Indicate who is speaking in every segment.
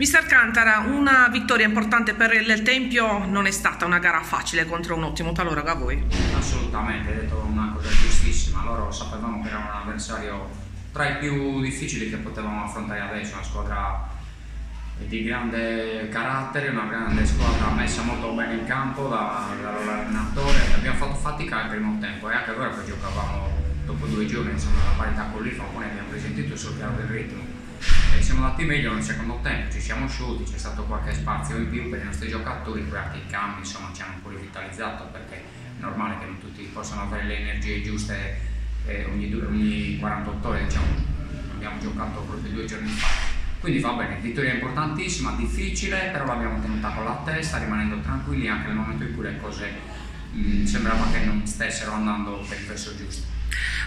Speaker 1: Mister Cantara, una vittoria importante per il Tempio non è stata una gara facile contro un ottimo Talora voi?
Speaker 2: Assolutamente, hai detto una cosa giustissima. Loro sapevamo che era un avversario tra i più difficili che potevamo affrontare adesso, una squadra di grande carattere, una grande squadra messa molto bene in campo dal loro allenatore. Abbiamo fatto fatica al primo tempo e anche ora che giocavamo dopo due giorni insomma, la parità con l'IFA, poi abbiamo risentito sul piano del ritmo e siamo andati meglio nel secondo tempo, ci siamo asciutti, c'è stato qualche spazio in più per i nostri giocatori, poi anche i cambi insomma, ci hanno un po' rivitalizzato perché è normale che non tutti possano avere le energie giuste eh, ogni, ogni, 48 ore, diciamo, abbiamo giocato proprio due giorni fa. Quindi va bene, vittoria importantissima, difficile, però l'abbiamo tenuta con la testa, rimanendo tranquilli anche nel momento in cui le cose mh, sembrava che non stessero andando per il verso giusto.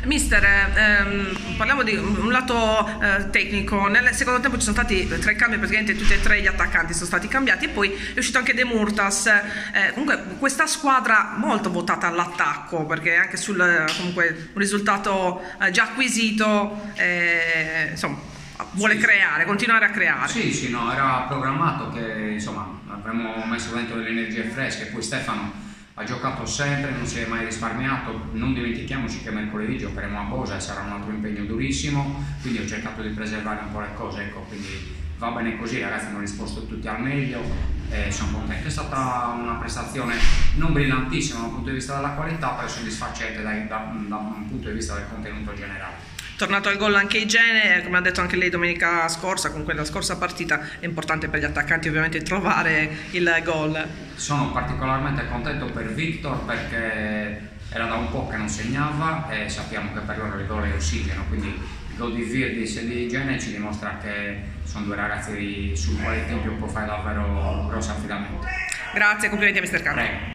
Speaker 1: Mister, ehm, parliamo di un lato eh, tecnico, nel secondo tempo ci sono stati tre cambi, praticamente tutti e tre gli attaccanti sono stati cambiati e poi è uscito anche De Murtas, eh, comunque questa squadra molto votata all'attacco perché anche sul comunque, un risultato eh, già acquisito, eh, insomma vuole sì, creare, continuare a creare.
Speaker 2: Sì, sì, no, era programmato che insomma avremmo messo dentro delle energie fresche, poi Stefano ha giocato sempre, non si è mai risparmiato, non dimentichiamoci che mercoledì giocheremo a Bosa e sarà un altro impegno durissimo, quindi ho cercato di preservare un po' le cose, ecco, quindi va bene così, ragazzi hanno risposto tutti al meglio e sono contento. È stata una prestazione non brillantissima dal punto di vista della qualità, però soddisfacente da, da, da un punto di vista del contenuto generale
Speaker 1: tornato al gol anche Igiene, come ha detto anche lei domenica scorsa, con quella scorsa partita è importante per gli attaccanti ovviamente trovare il gol.
Speaker 2: Sono particolarmente contento per Victor perché era da un po' che non segnava e sappiamo che per loro il gol è ossigeno, quindi il gol di Virdis e di Igiene ci dimostra che sono due ragazzi sul quale il Tempio può fare davvero grosso affidamento.
Speaker 1: Grazie, complimenti a Mr. Carlo.